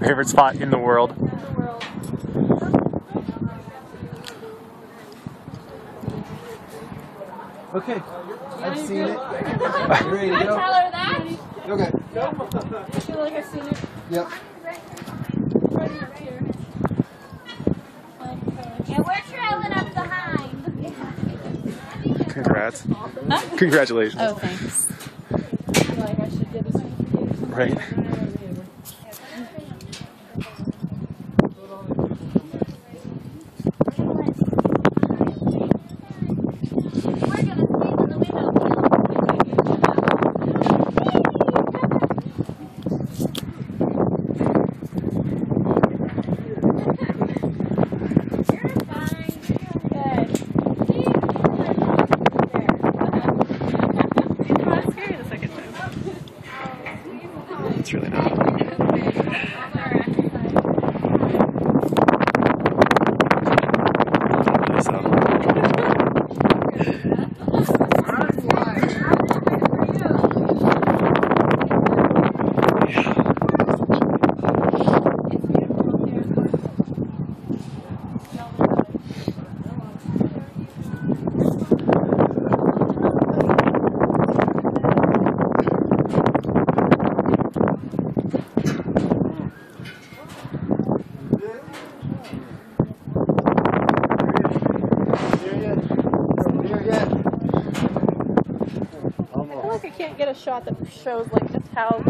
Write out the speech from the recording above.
favorite spot in the world. Okay, I've seen it. You ready to I go? tell her that. Okay. I feel like I've seen it. Yep. Right up we're trailing up behind. Congrats. Congratulations. Oh, thanks. Like I should get this one. Right. Yeah. like I can't get a shot that shows like just how